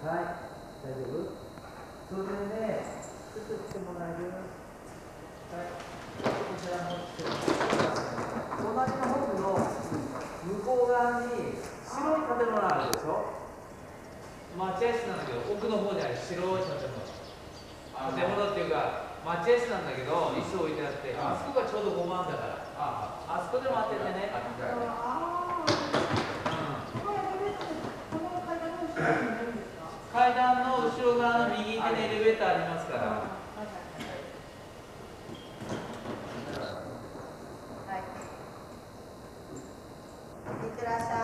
はい、大丈夫？それでね、ちょっと来てもらえるはい、こちらも来て隣のホームの向こう側に白い建物あるでしょ？待合室なんだけど、奥の方にある白い建物。建物っていうか、待合室なんだけど、椅子置いてあって、あそこがちょうど5万だから。ああ。そこで待っててね。あ、あ、うん階段の後ろ側の右手にエレベーターありますから。はい。ってらっしゃい。